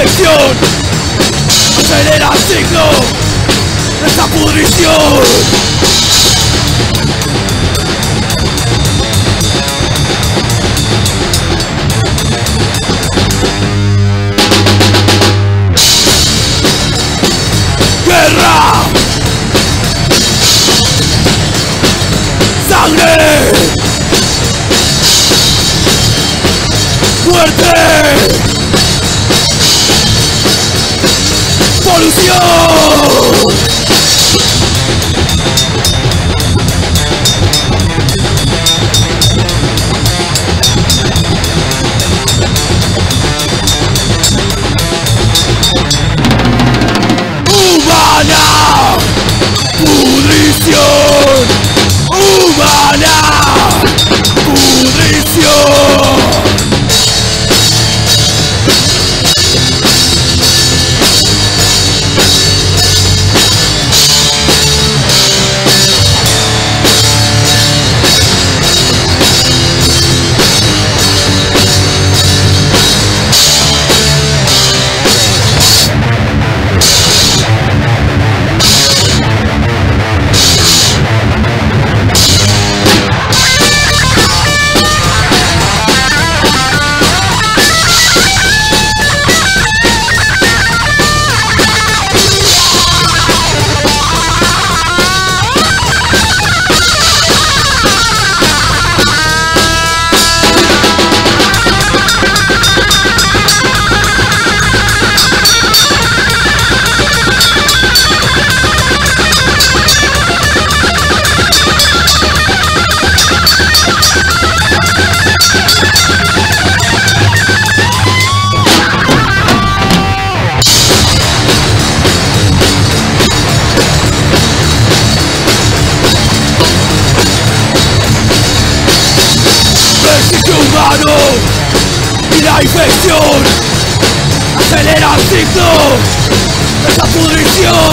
dirección Acelera el ciclo. De esta pudrición sangre, ¡Muerte! bendición. infección, acelera el ciclo de esa pudrición.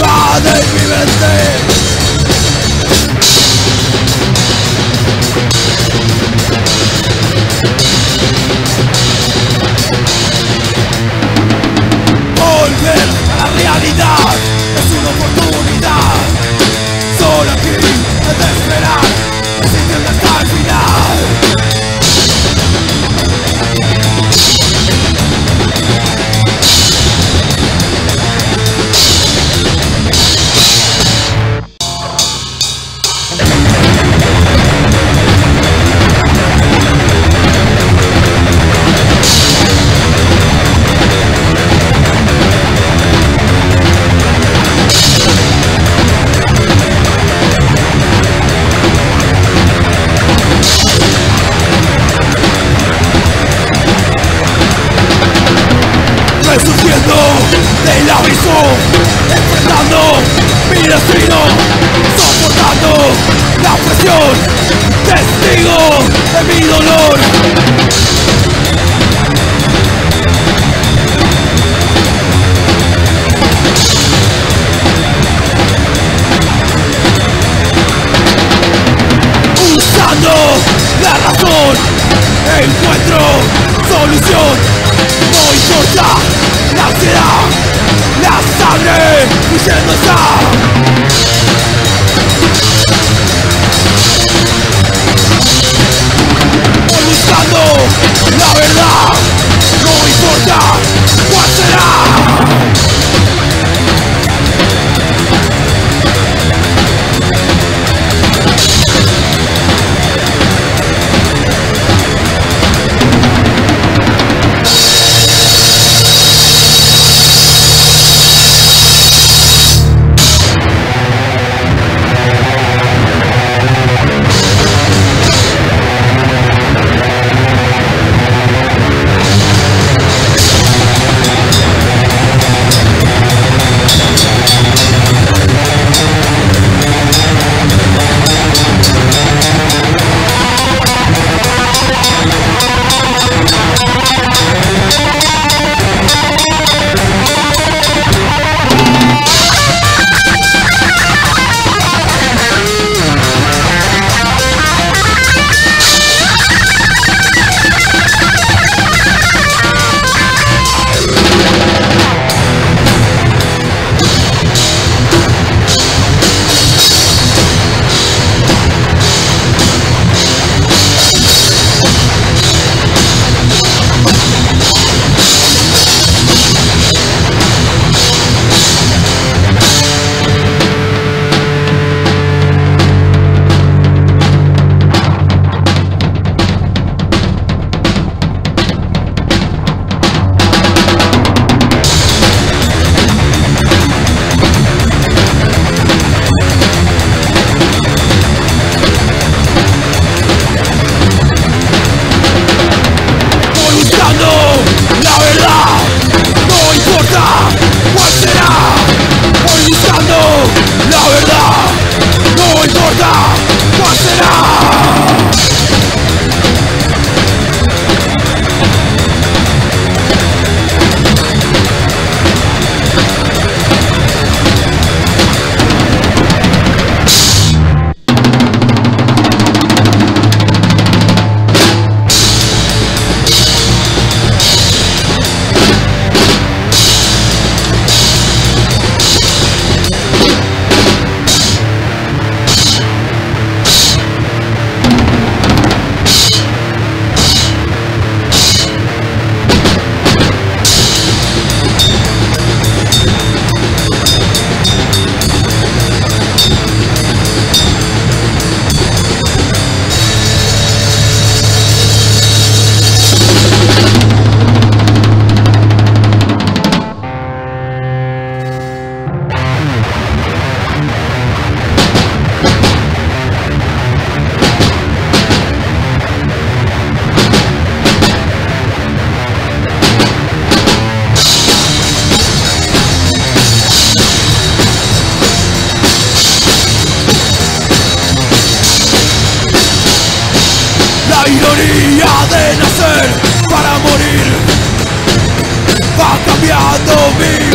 Father, we will testigo de mi dolor. Usando la razón, encuentro solución. No importa la ansiedad, la sangre huyendo está.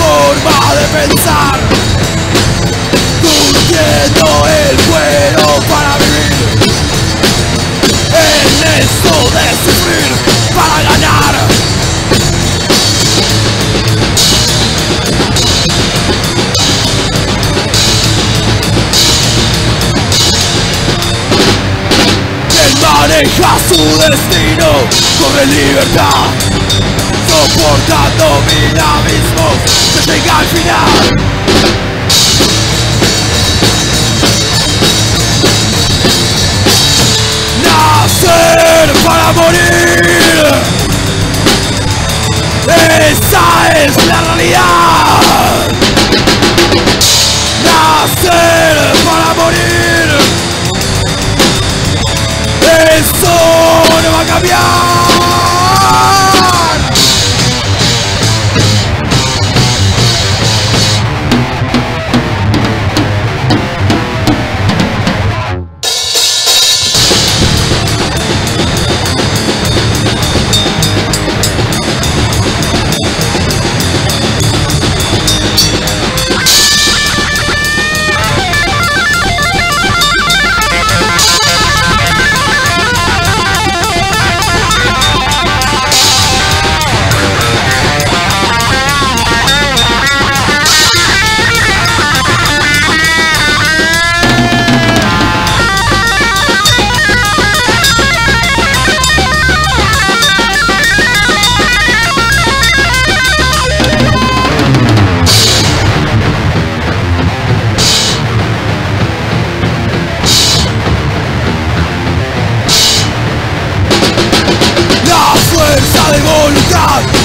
Forma de pensar. Curtiendo el cuero para vivir. En esto de sufrir para ganar. Maneja su destino corre libertad Soportando mil abismos se llega al final. Nacer para morir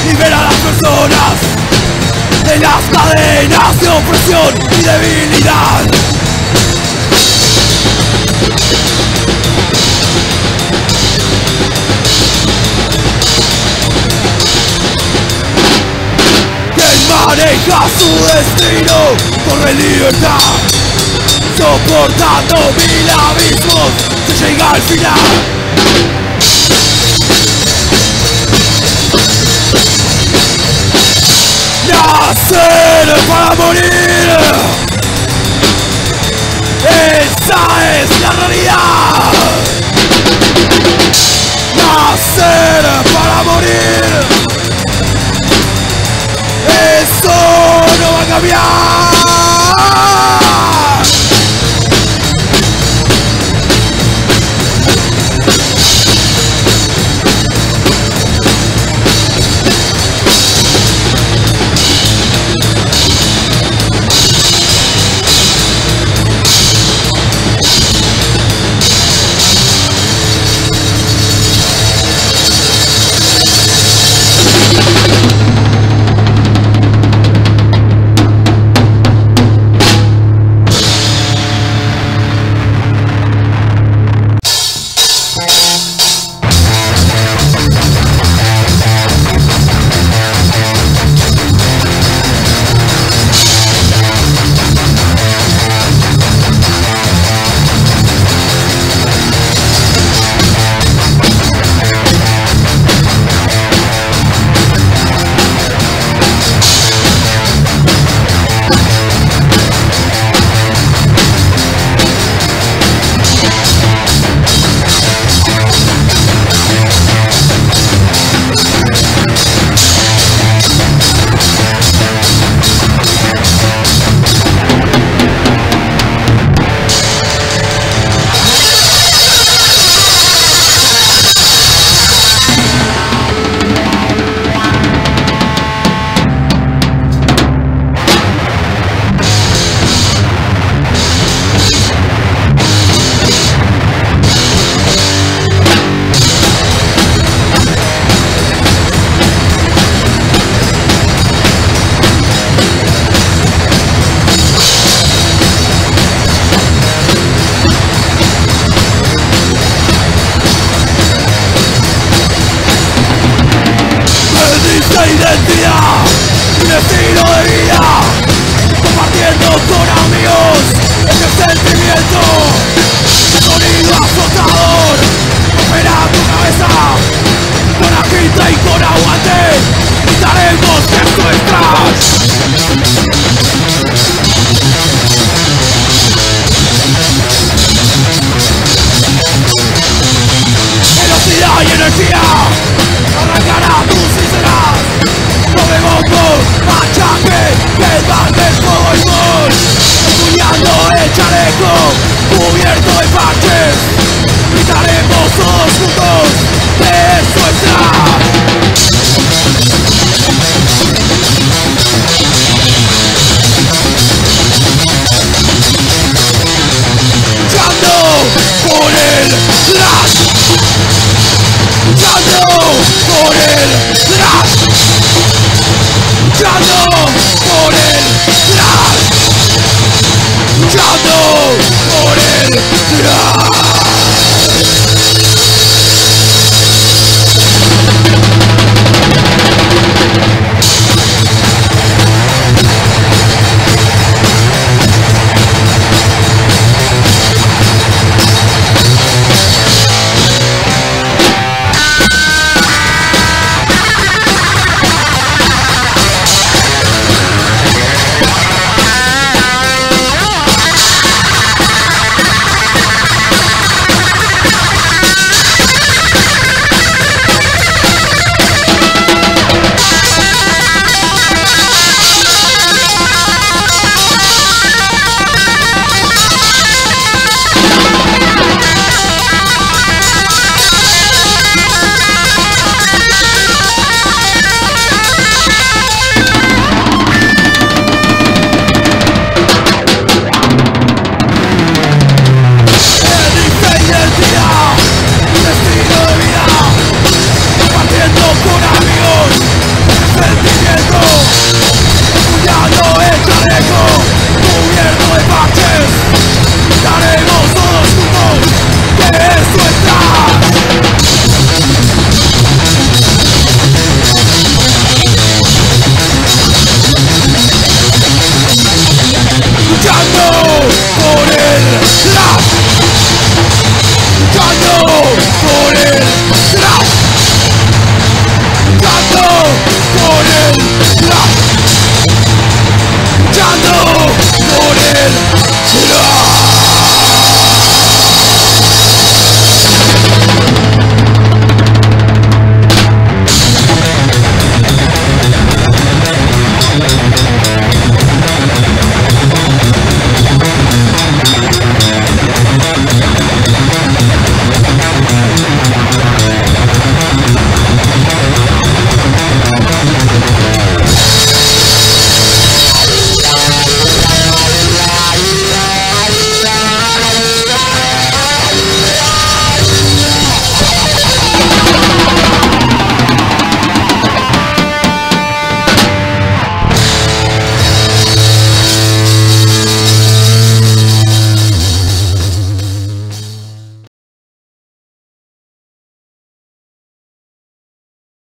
libera a las personas de las cadenas de opresión y debilidad. Quien maneja su destino corre libertad, soportando mil abismos se llega al final. Nacer para morir Esa es